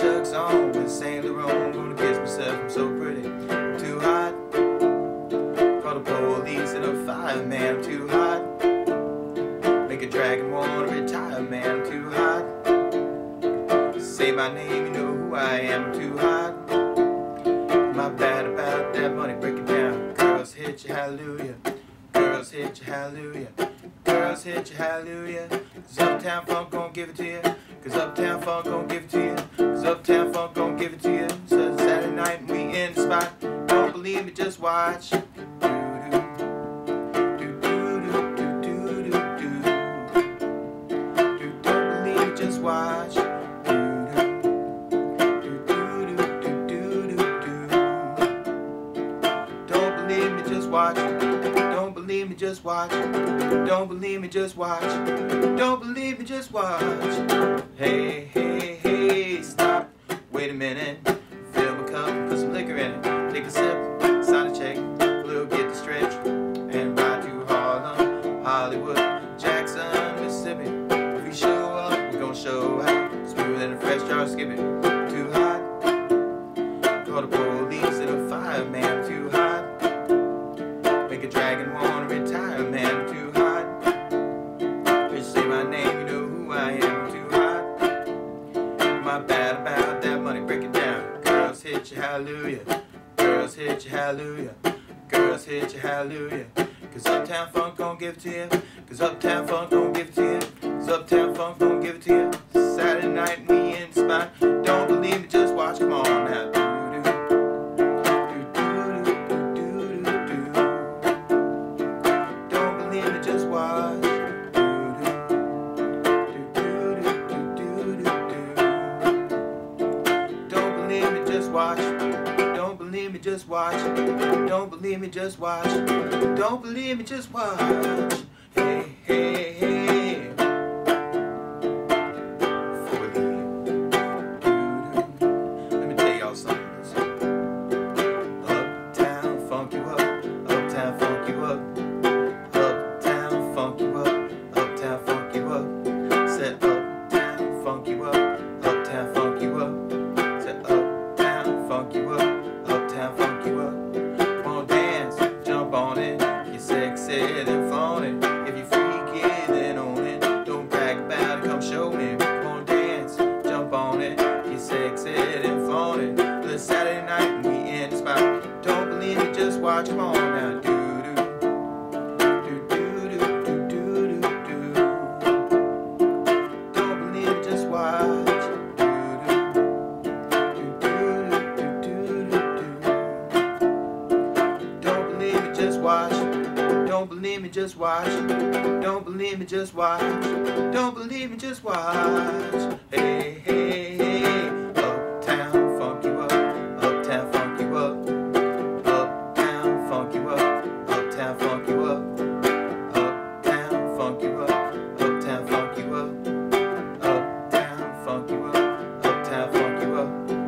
chucks on with Saint Laurent. Gonna kiss myself, I'm so pretty. I'm too hot. Call the police and a fireman. I'm too hot. Make a dragon wanna retire, man. I'm too hot. Say my name, you know who I am. I'm too hot. My bad about that money, break it down. Girls hit you, hallelujah. Girls hit you, hallelujah. Girls hit you, hallelujah. Uptown Funk gon' give it to you. Cause Uptown Funk gon' give it to you. Cause Uptown Funk gon' give it to you. So Saturday night and we in the spot. Don't believe me, just watch. Don't believe me, just watch. Do do do do do do do do. Don't believe me, just watch. Believe me, just watch. Don't believe me, just watch. Don't believe me, just watch. Hey, hey, hey, stop. Wait a minute. Fill my cup, put some liquor in it. Take a sip, sign a check. We'll get the stretch and ride to Harlem, Hollywood, Jackson, Mississippi. If we show up, we're gonna show out. Smooth and fresh jar of skipping. Hallelujah. Girls hit you, hallelujah. Girls hit you, hallelujah. Cause Uptown Funk gon' give it to you. Cause Uptown Funk gon' give it to you. Cause Uptown Funk gon' give it to you. Just watch. Don't believe me, just watch. Don't believe me, just watch. Hey, hey, hey. Let me tell y'all something. Uptown funk you up. Uptown funk you up. Uptown funk you up. Uptown funk you up. Said uptown funk you up. Uptown funk you up. Said uptown funk you up. Uptown funk you up. Come on, dance, jump on it. You're sexy and flaunt it. If you freak it, then own it. Don't brag about it, come show me. Come on, dance, jump on it. You're sexy and flaunt it. The Saturday night and we in the spot. Don't believe me, just watch. Come on now, do watch. Don't believe me, just watch. Don't believe me, just watch. Don't believe me, just watch. Hey, hey, hey. Uptown funk you up. Uptown funk you up. Uptown funk you up. Uptown funk you up. Uptown funk you up. Uptown funk you up. Uptown funk you up. Uptown funk you up.